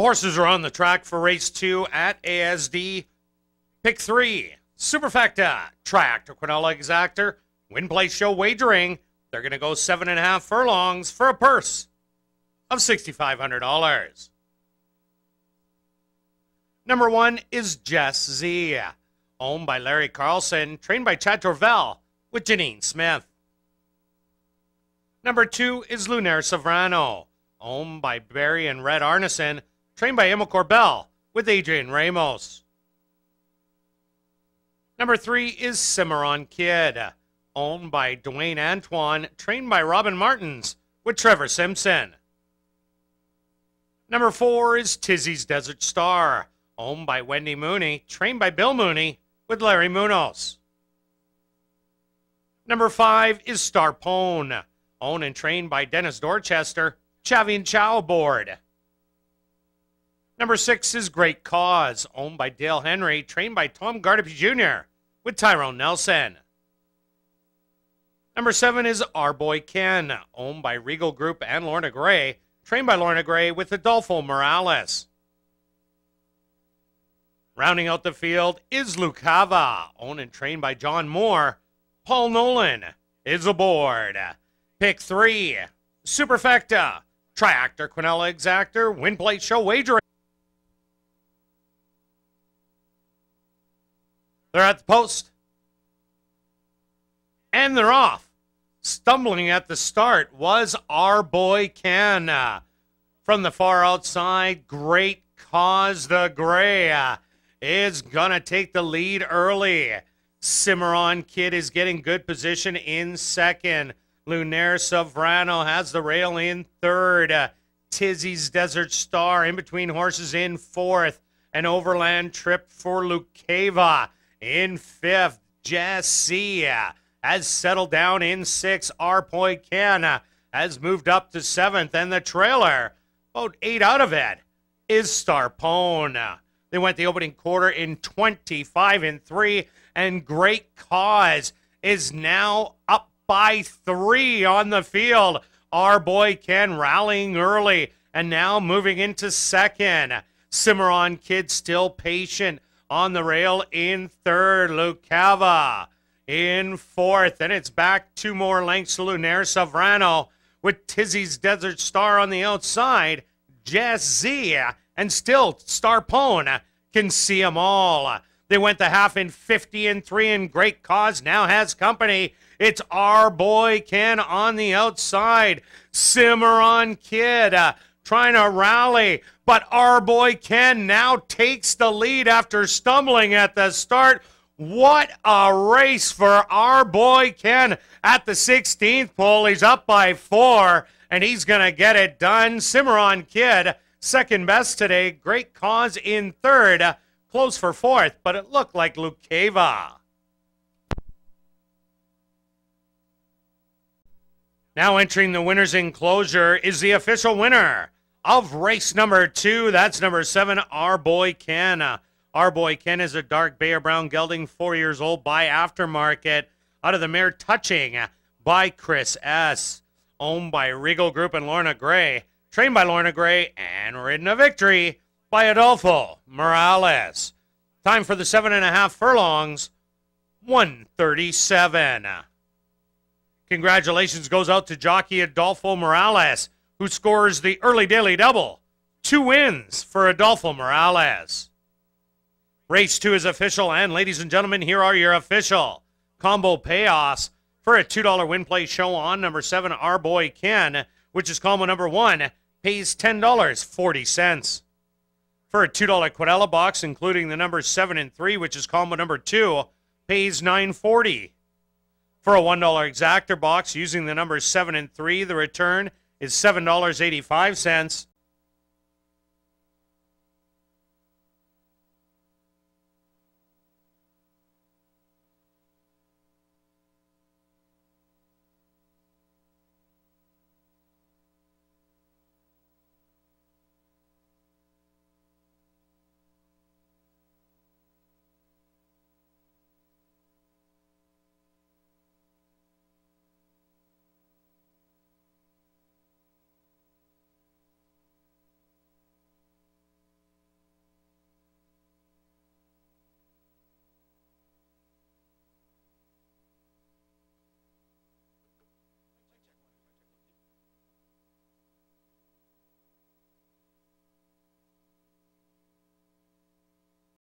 Horses are on the track for race two at ASD. Pick three, Superfecta, Triactor Quinella Exactor, Win Place Show Wagering. They're going to go seven and a half furlongs for a purse of $6,500. Number one is Jess Z, owned by Larry Carlson, trained by Chad Torvell with Janine Smith. Number two is Lunaire Sovrano, owned by Barry and Red Arneson, trained by Emma Corbell with Adrian Ramos. Number three is Cimarron Kid, owned by Dwayne Antoine, trained by Robin Martins with Trevor Simpson. Number four is Tizzy's Desert Star, owned by Wendy Mooney, trained by Bill Mooney with Larry Munoz. Number five is Starpone, owned and trained by Dennis Dorchester, Chavi and Chow Board. Number six is Great Cause, owned by Dale Henry, trained by Tom Gardapi Jr. with Tyrone Nelson. Number seven is Our Boy Ken, owned by Regal Group and Lorna Gray, trained by Lorna Gray with Adolfo Morales. Rounding out the field is Lucava, owned and trained by John Moore. Paul Nolan is aboard. Pick three, Superfecta, Triactor, Quinella Exactor, Win Place Show Wagering. They're at the post. And they're off. Stumbling at the start was our boy Ken. From the far outside, great cause the gray uh, is going to take the lead early. Cimarron Kid is getting good position in second. Lunaire Sovrano has the rail in third. Uh, Tizzy's Desert Star in between horses in fourth. An overland trip for Lucava in fifth. Jess Z has settled down in sixth. Our Boy Ken has moved up to seventh. And the trailer, about eight out of it, is Starpone. They went the opening quarter in 25 and 3, and Great Cause is now up by three on the field. Our boy Ken rallying early and now moving into second. Cimarron Kid still patient on the rail in third. Lucava in fourth. And it's back two more lengths to Lunaire Sovrano with Tizzy's Desert Star on the outside. Jess Z and still Starpone can see them all. They went the half in 50 and 3 and Great Cause now has company. It's our boy Ken on the outside. Cimarron Kid uh, trying to rally, but our boy Ken now takes the lead after stumbling at the start. What a race for our boy Ken at the 16th pole. He's up by four, and he's going to get it done. Cimarron Kid second best today. Great cause in third. Close for fourth, but it looked like Lucava. Now entering the winner's enclosure is the official winner of race number two. That's number seven, Our Boy Ken. Our Boy Ken is a dark bay or brown gelding, four years old by aftermarket, out of the mare Touching by Chris S. Owned by Regal Group and Lorna Gray trained by Lorna Gray and ridden a victory by Adolfo Morales. Time for the seven and a half furlongs, 137. Congratulations goes out to jockey Adolfo Morales, who scores the early daily double. Two wins for Adolfo Morales. Race two is official, and ladies and gentlemen, here are your official combo payoffs for a $2 win play show on number seven, Our Boy Ken, which is combo number one pays $10.40. For a $2 Quinella box, including the number 7 and 3, which is combo number 2, pays $9.40. For a $1 exactor box using the numbers 7 and 3, the return is $7.85.